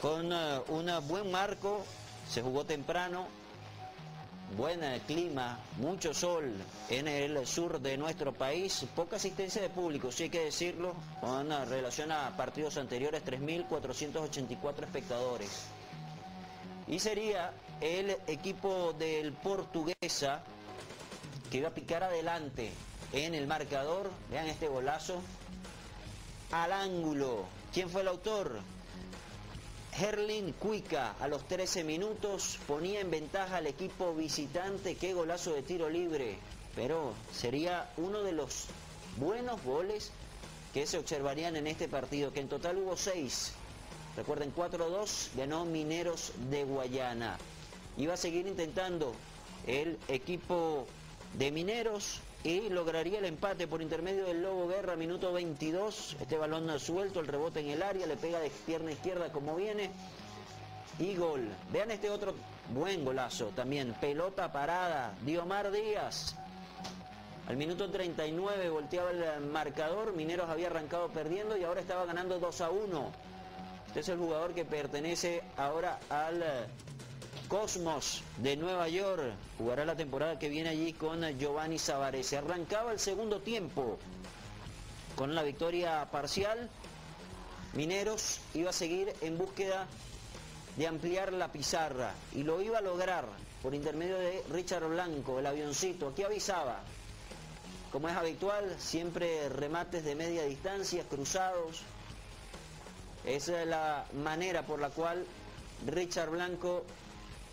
con uh, un buen marco, se jugó temprano, buen clima, mucho sol en el sur de nuestro país, poca asistencia de público, sí hay que decirlo, con relación a partidos anteriores, 3.484 espectadores. Y sería el equipo del Portuguesa que iba a picar adelante en el marcador, vean este golazo, al ángulo. ¿Quién fue el autor? Herlin Cuica a los 13 minutos ponía en ventaja al equipo visitante. Qué golazo de tiro libre. Pero sería uno de los buenos goles que se observarían en este partido, que en total hubo 6. Recuerden, 4-2 ganó Mineros de Guayana. Iba a seguir intentando el equipo de Mineros y lograría el empate por intermedio del Lobo Guerra, minuto 22. Este balón suelto, el rebote en el área, le pega de pierna izquierda como viene. Y gol. Vean este otro buen golazo también. Pelota parada. Diomar Díaz. Al minuto 39 volteaba el marcador. Mineros había arrancado perdiendo y ahora estaba ganando 2 a 1. Este es el jugador que pertenece ahora al Cosmos de Nueva York. Jugará la temporada que viene allí con Giovanni Savares. Se arrancaba el segundo tiempo con la victoria parcial. Mineros iba a seguir en búsqueda de ampliar la pizarra y lo iba a lograr por intermedio de Richard Blanco, el avioncito. Aquí avisaba, como es habitual, siempre remates de media distancia, cruzados. Esa es la manera por la cual Richard Blanco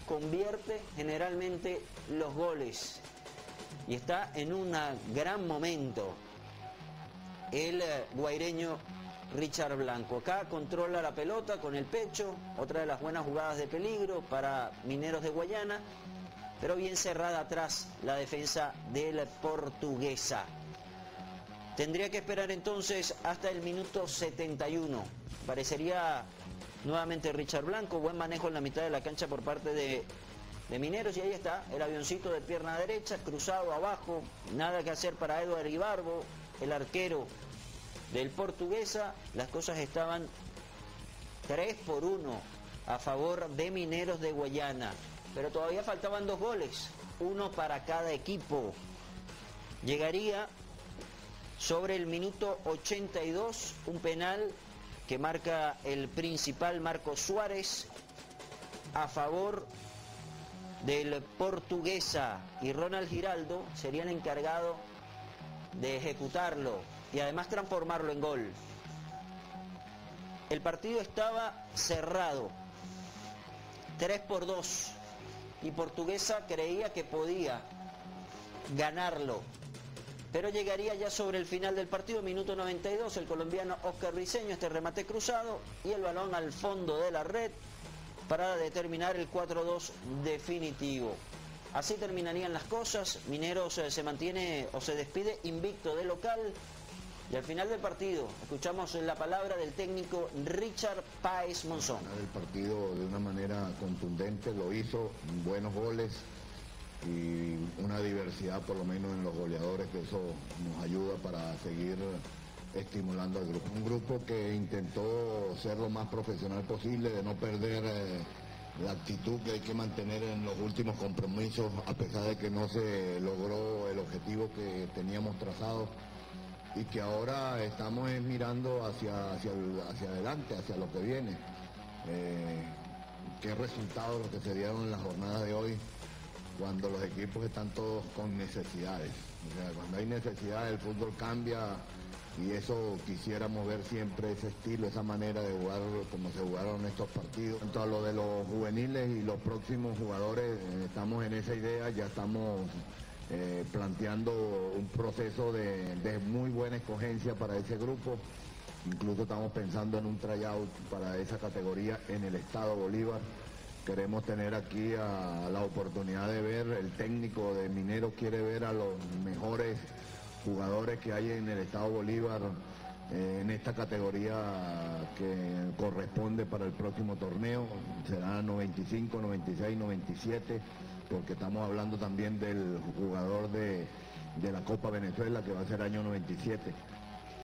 convierte generalmente los goles y está en un gran momento el eh, guaireño Richard Blanco. Acá controla la pelota con el pecho, otra de las buenas jugadas de peligro para Mineros de Guayana, pero bien cerrada atrás la defensa del portuguesa. Tendría que esperar entonces hasta el minuto 71. Parecería Nuevamente Richard Blanco, buen manejo en la mitad de la cancha por parte de, Mineros. Y ahí está el avioncito de pierna derecha, cruzado abajo, nada que hacer para Eduardo Ibarbo, el arquero del Portuguesa, las cosas estaban 3 por 1 a favor de Mineros de Guayana, pero todavía faltaban dos goles, uno para cada equipo. Llegaría sobre el minuto 82 un penal que marca el principal Marco Suárez a favor del portuguesa y Ronald Giraldo serían encargados de ejecutarlo y además transformarlo en gol. El partido estaba cerrado, 3 por 2, y Portuguesa creía que podía ganarlo pero llegaría ya sobre el final del partido, minuto 92, el colombiano Oscar Riseño, este remate cruzado y el balón al fondo de la red para determinar el 4-2 definitivo. Así terminarían las cosas, Mineros se mantiene o se despide invicto de local y al final del partido escuchamos la palabra del técnico Richard Páez Monzón. El partido de una manera contundente, lo hizo, buenos goles, y una diversidad por lo menos en los goleadores, que eso nos ayuda para seguir estimulando al grupo. Un grupo que intentó ser lo más profesional posible, de no perder eh, la actitud que hay que mantener en los últimos compromisos, a pesar de que no se logró el objetivo que teníamos trazado y que ahora estamos mirando hacia, hacia, adelante, hacia lo que viene. Eh, qué resultados los que se dieron en la jornada de hoy cuando los equipos están todos con necesidades. Cuando hay necesidad el fútbol cambia y eso quisiéramos ver siempre ese estilo, esa manera de jugar como se jugaron estos partidos. En a lo de los juveniles y los próximos jugadores, estamos en esa idea, ya estamos eh, planteando un proceso de, de muy buena escogencia para ese grupo. Incluso estamos pensando en un tryout para esa categoría en el estado Bolívar. Queremos tener aquí la oportunidad de ver, el técnico de Minero quiere ver a los mejores jugadores que hay en el Estado Bolívar eh, en esta categoría que corresponde para el próximo torneo. Será 95, 96, 97, porque estamos hablando también del jugador de, de la Copa Venezuela que va a ser año 97.